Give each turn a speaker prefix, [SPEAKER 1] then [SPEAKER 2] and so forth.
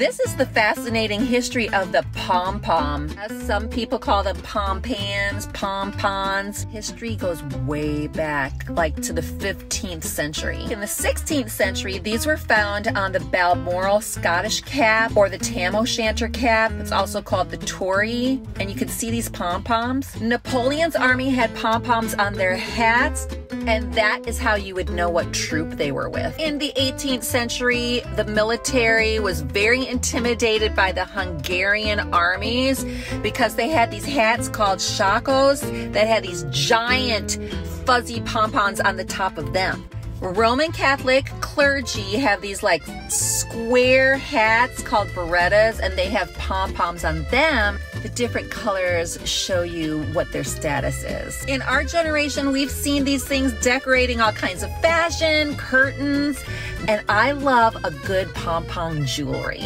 [SPEAKER 1] This is the fascinating history of the pom-pom. As some people call them pom-pans, pom-pons. History goes way back, like to the 15th century. In the 16th century, these were found on the Balmoral Scottish cap or the Tam O'Shanter cap. It's also called the toorie, and you can see these pom-poms. Napoleon's army had pom-poms on their hats, and that is how you would know what troop they were with. In the 18th century, the military was very intimidated by the Hungarian armies because they had these hats called shakos that had these giant fuzzy pompons on the top of them. Roman Catholic clergy have these like square hats called birettas and they have pom-poms on them. Different colors show you what their status is. In our generation, we've seen these things decorating all kinds of fashion, curtains, and I love a good pom-pom jewelry.